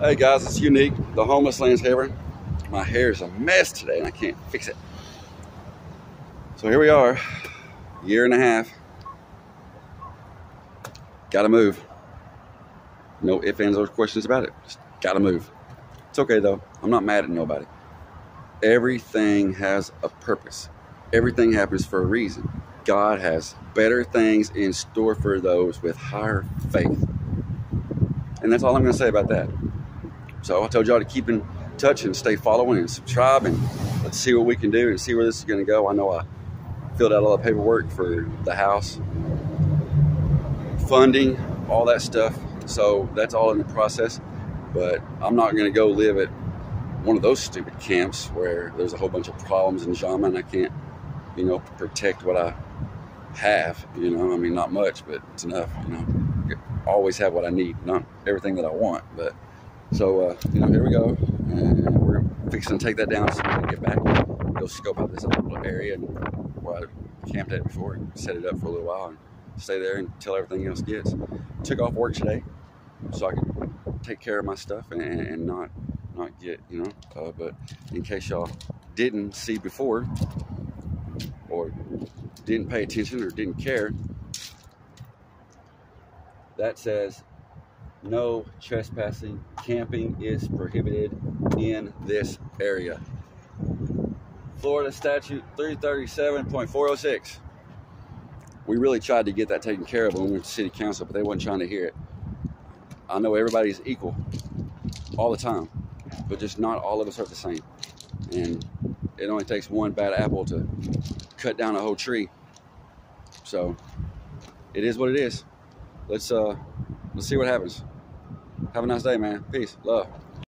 Hey guys, it's Unique, the homeless landscaper. My hair is a mess today and I can't fix it. So here we are, year and a half. Gotta move. No ifs, ands, or questions about it. Just gotta move. It's okay though. I'm not mad at nobody. Everything has a purpose. Everything happens for a reason. God has better things in store for those with higher faith. And that's all I'm to say about that. So I told y'all to keep in touch and stay following and subscribe and let's see what we can do and see where this is going to go. I know I filled out all the paperwork for the house, funding, all that stuff. So that's all in the process. But I'm not going to go live at one of those stupid camps where there's a whole bunch of problems in Jama and I can't, you know, protect what I have. You know, I mean, not much, but it's enough. You know, always have what I need, not everything that I want, but so, uh, you know, here we go. And we're fixing to fix and take that down so we can get back, go scope out this little area and where I camped at before and set it up for a little while and stay there until everything else gets. Took off work today so I could take care of my stuff and, and not not get, you know, uh, but in case y'all didn't see before or didn't pay attention or didn't care, that says no trespassing. Camping is prohibited in this area. Florida Statute 337.406. We really tried to get that taken care of when we went to City Council, but they weren't trying to hear it. I know everybody's equal all the time, but just not all of us are the same. And it only takes one bad apple to cut down a whole tree. So it is what it is. Let's uh let's see what happens. Have a nice day, man. Peace. Love.